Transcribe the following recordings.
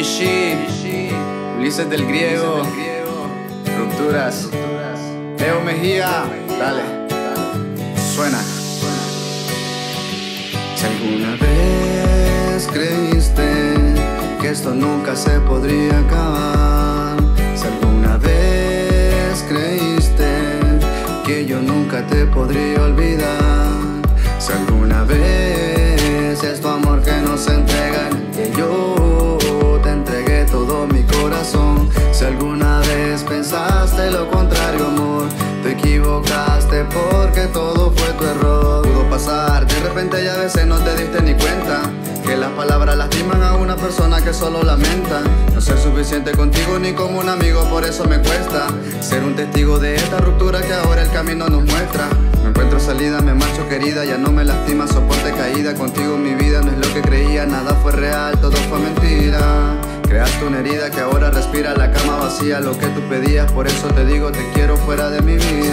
Ishi, Ulises del griego, rupturas. Leo Mejía, dale, suena. Si alguna vez creíste que esto nunca se podría acabar, si alguna vez creíste que yo nunca te podría olvidar, si alguna vez es tu amor que nos entrega porque todo fue tu error. Pudo pasar, de repente ya a veces no te diste ni cuenta. Que las palabras lastiman a una persona que solo lamenta. No ser suficiente contigo ni como un amigo, por eso me cuesta ser un testigo de esta ruptura que ahora el camino nos muestra. No encuentro salida, me marcho querida, ya no me lastima, soporte caída. Contigo mi vida no es lo que creía, nada fue real, todo fue mentira. Creaste una herida que ahora respira la cama vacía, lo que tú pedías, por eso te digo te quiero fuera de mi vida.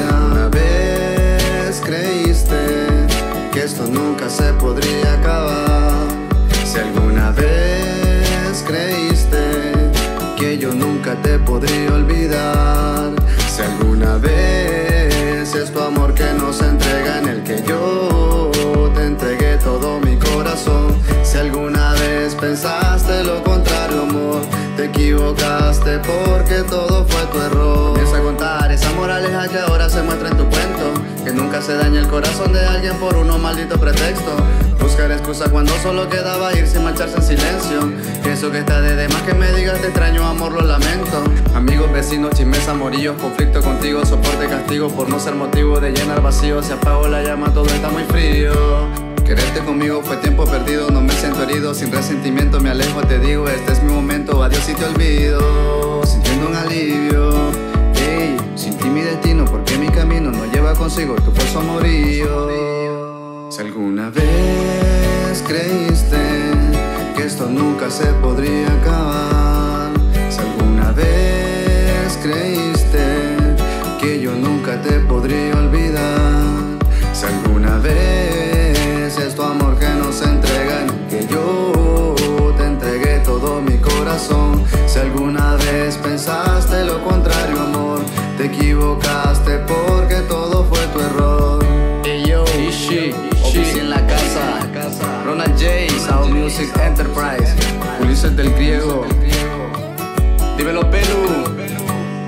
Alguna vez es tu amor que nos entrega en el que yo te entregué todo mi corazón. Si alguna vez pensaste lo contrario, amor, te equivocaste porque todo fue se daña el corazón de alguien por uno maldito pretexto. Buscar excusa cuando solo quedaba irse y marcharse en silencio. Eso que está de demás que me digas te extraño, amor, lo lamento. Amigos, vecinos, chismes, amorillos, conflicto contigo, soporte, castigo por no ser motivo de llenar vacío. Se apagó la llama, todo está muy frío. Quererte conmigo fue tiempo perdido, no me siento herido, sin resentimiento me alejo, te digo, este es mi momento, adiós y te olvido, sintiendo un alivio. Consigo tu falso amorío. Si alguna vez creíste que esto nunca se podría acabar, si alguna vez creíste que yo nunca te podría olvidar, si alguna vez es tu amor que nos entrega en que yo te entregué todo mi corazón, si alguna vez pensaste lo contrario amor, te equivocaste Ronald J, Sound Music Enterprise, Ulises del griego, Dímelo Pelu,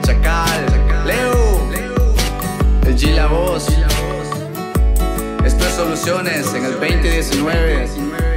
Chacal, Leo, el G la voz. Esto es Soluciones en el 2019.